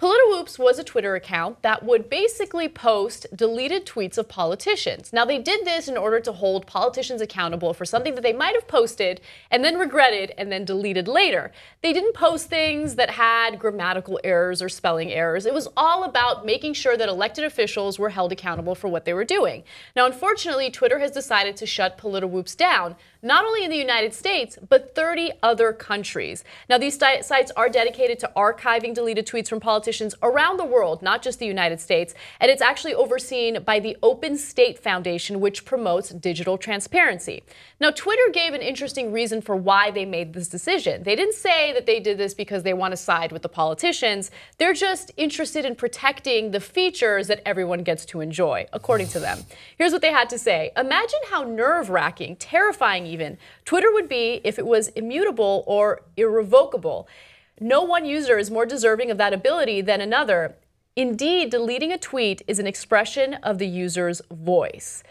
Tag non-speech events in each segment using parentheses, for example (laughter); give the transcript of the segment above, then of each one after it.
Polito Politwoops was a Twitter account that would basically post deleted tweets of politicians. Now, they did this in order to hold politicians accountable for something that they might have posted and then regretted and then deleted later. They didn't post things that had grammatical errors or spelling errors. It was all about making sure that elected officials were held accountable for what they were doing. Now, unfortunately, Twitter has decided to shut Politwoops down, not only in the United States, but 30 other countries. Now, these sites are dedicated to archiving deleted tweets from politicians around the world, not just the United States, and it's actually overseen by the Open State Foundation, which promotes digital transparency. Now, Twitter gave an interesting reason for why they made this decision. They didn't say that they did this because they want to side with the politicians. They're just interested in protecting the features that everyone gets to enjoy, according to them. Here's what they had to say Imagine how nerve wracking, terrifying even, Twitter would be if it was immutable or irrevocable. No one user is more deserving of that ability than another. Indeed, deleting a tweet is an expression of the user's voice.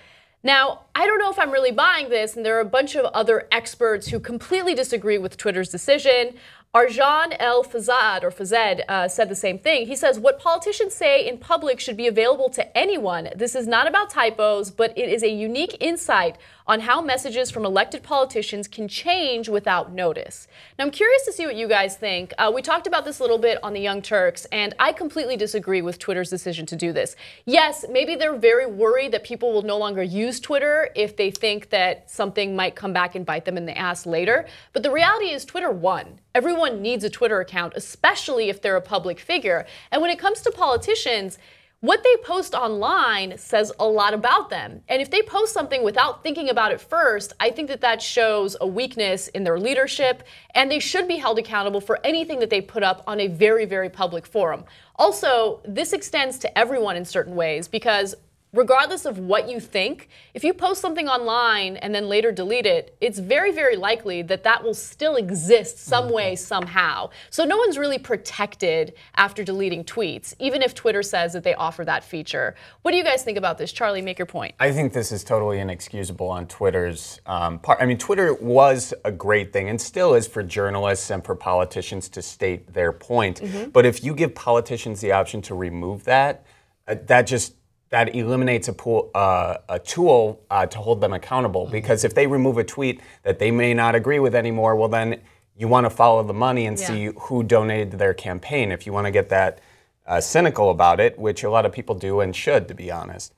Now, I don't know if I'm really buying this, and there are a bunch of other experts who completely disagree with Twitter's decision. Arjan El Fazad or Fazed uh, said the same thing. He says, What politicians say in public should be available to anyone. This is not about typos, but it is a unique insight on how messages from elected politicians can change without notice. Now, I'm curious to see what you guys think. Uh, we talked about this a little bit on the Young Turks, and I completely disagree with Twitter's decision to do this. Yes, maybe they're very worried that people will no longer use Twitter if they think that something might come back and bite them in the ass later. But the reality is, Twitter won. Everyone needs a Twitter account, especially if they're a public figure. And when it comes to politicians, what they post online says a lot about them. And if they post something without thinking about it first, I think that that shows a weakness in their leadership, and they should be held accountable for anything that they put up on a very, very public forum. Also, this extends to everyone in certain ways because regardless of what you think, if you post something online and then later delete it, it's very, very likely that that will still exist some mm-hmm. way, somehow. So no one's really protected after deleting tweets, even if Twitter says that they offer that feature. What do you guys think about this? Charlie, make your point. I think this is totally inexcusable on Twitter's um, part. I mean, Twitter was a great thing and still is for journalists and for politicians to state their point. Mm-hmm. But if you give politicians the option to remove that, uh, that just that eliminates a, pool, uh, a tool uh, to hold them accountable. Mm-hmm. Because if they remove a tweet that they may not agree with anymore, well, then you want to follow the money and yeah. see who donated to their campaign. If you want to get that uh, cynical about it, which a lot of people do and should, to be honest.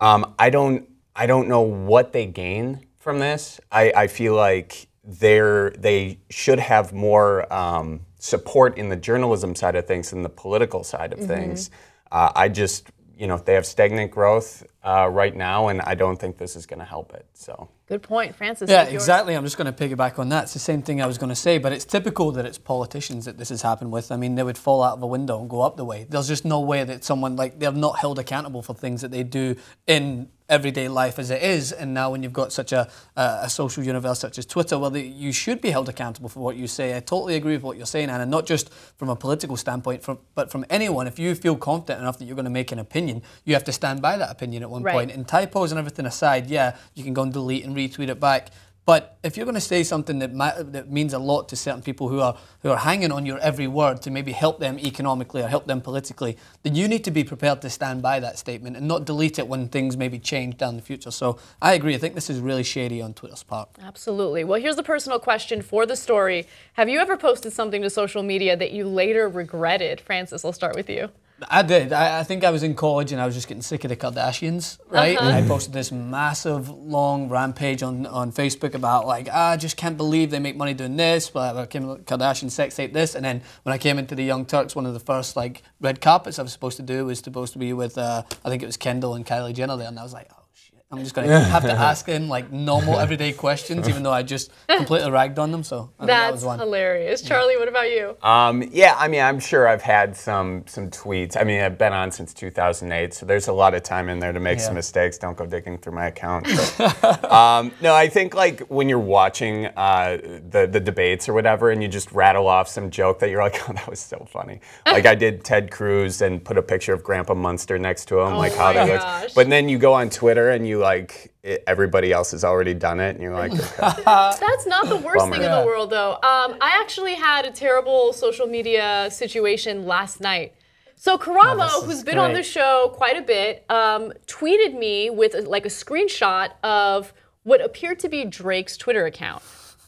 Um, I don't. I don't know what they gain from this. I, I feel like they're they should have more um, support in the journalism side of things than the political side of mm-hmm. things. Uh, I just you know, if they have stagnant growth uh, right now, and I don't think this is going to help it. So. Good point, Francis. Yeah, exactly. I'm just going to piggyback on that. It's the same thing I was going to say, but it's typical that it's politicians that this has happened with. I mean, they would fall out of a window and go up the way. There's just no way that someone like they're not held accountable for things that they do in everyday life as it is. And now, when you've got such a, a social universe such as Twitter, well, you should be held accountable for what you say. I totally agree with what you're saying, Ana, not just from a political standpoint, from, but from anyone. If you feel confident enough that you're going to make an opinion, you have to stand by that opinion at one right. point. And typos and everything aside, yeah, you can go and delete and retweet it back. But if you're going to say something that, that means a lot to certain people who are, who are hanging on your every word to maybe help them economically or help them politically, then you need to be prepared to stand by that statement and not delete it when things maybe change down the future. So I agree. I think this is really shady on Twitter's part. Absolutely. Well, here's a personal question for the story. Have you ever posted something to social media that you later regretted? Francis, I'll start with you. I did. I, I, think I was in college and I was just getting sick of the Kardashians, right? Uh-huh. And I posted this massive, long rampage on, on Facebook about like, ah, I just can't believe they make money doing this. But I came Kardashian sex tape this, and then when I came into the Young Turks, one of the first like red carpets I was supposed to do was supposed to be with, uh, I think it was Kendall and Kylie Jenner there, and I was like, oh I'm just going to have to (laughs) ask him like normal everyday questions, even though I just completely ragged on them. So I that's that hilarious. Charlie, what about you? Um, yeah, I mean, I'm sure I've had some some tweets. I mean, I've been on since 2008, so there's a lot of time in there to make yeah. some mistakes. Don't go digging through my account. (laughs) um, no, I think like when you're watching uh, the the debates or whatever, and you just rattle off some joke that you're like, (laughs) oh, that was so funny. Like I did Ted Cruz and put a picture of Grandpa Munster next to him, oh like how that looks. But then you go on Twitter and you like it, everybody else has already done it, and you're like, (laughs) okay. that's not the worst Bummer. thing in the world, though. Um, I actually had a terrible social media situation last night. So Karamo, this is who's been on the show quite a bit, um, tweeted me with like a screenshot of what appeared to be Drake's Twitter account.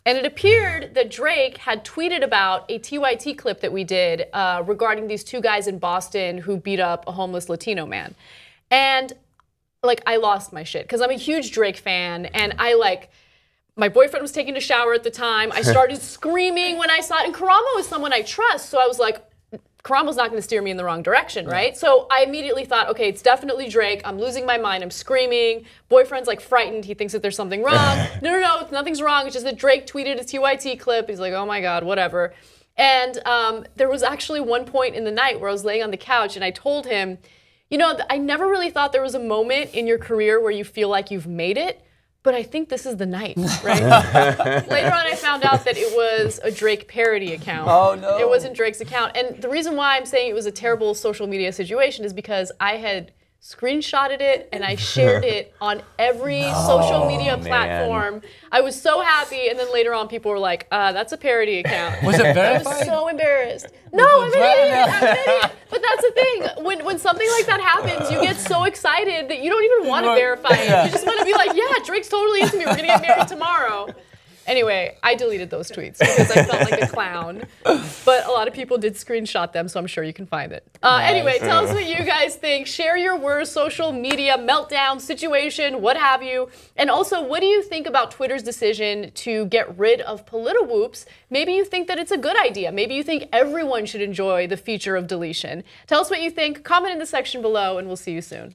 And it appeared (sighs) that Drake had tweeted about a TYT clip that we did uh, regarding these two guys in Boston who beat up a homeless Latino man. And like I lost my shit because I'm a huge Drake fan and I like my boyfriend was taking a shower at the time. I started (laughs) screaming when I saw it, and Karamo is someone I trust, so I was like, Karamo's not going to steer me in the wrong direction, right? So I immediately thought, okay, it's definitely Drake. I'm losing my mind. I'm screaming. Boyfriend's like frightened. He thinks that there's something (laughs) wrong. no, no, no, nothing's wrong. It's just that Drake tweeted a TYT clip. He's like, oh my God, whatever. And um, there was actually one point in the night where I was laying on the couch and I told him, you know, I never really thought there was a moment in your career where you feel like you've made it, but I think this is the night, right? (laughs) Later on, I found out that it was a Drake parody account. Oh, no. It wasn't Drake's account. And the reason why I'm saying it was a terrible social media situation is because I had screenshotted it and I shared it (laughs) on every social media man. platform. I was so happy, and then later on, people were like, uh, "That's a parody account." Was it verified? I was so embarrassed. No, I'm an idiot. I'm an idiot. But that's the thing. When when something like that happens, you get so excited that you don't even want to verify it. You (laughs) just want to be like, yeah, Drake's totally into me. We're gonna get married tomorrow. Anyway, I deleted those tweets because I felt like a clown. But a lot of people did screenshot them, so I'm sure you can find it. Uh, Anyway, tell us what you (laughs) guys think. Share your worst social media meltdown situation, what have you. And also, what do you think about Twitter's decision to get rid of Politwoops? Maybe you think that it's a good idea. Maybe you think everyone should enjoy the feature of deletion. Tell us what you think. Comment in the section below, and we'll see you soon.